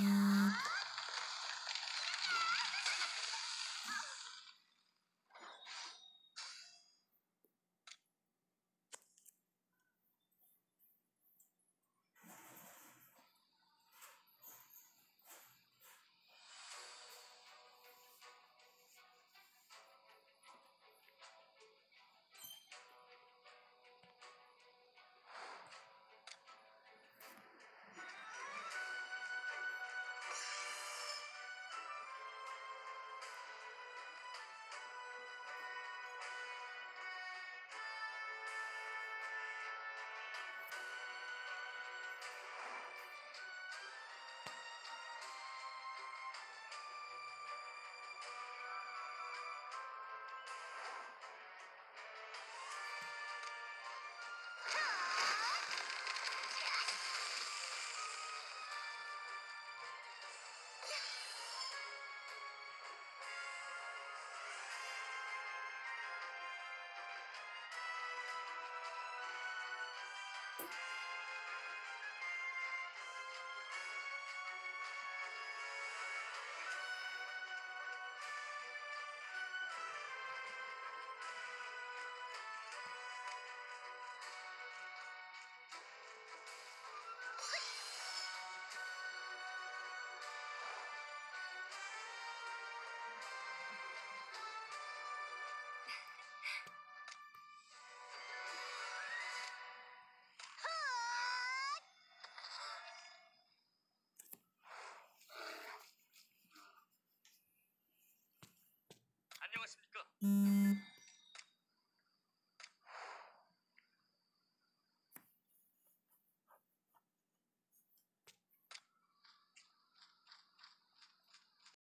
안 you Mm.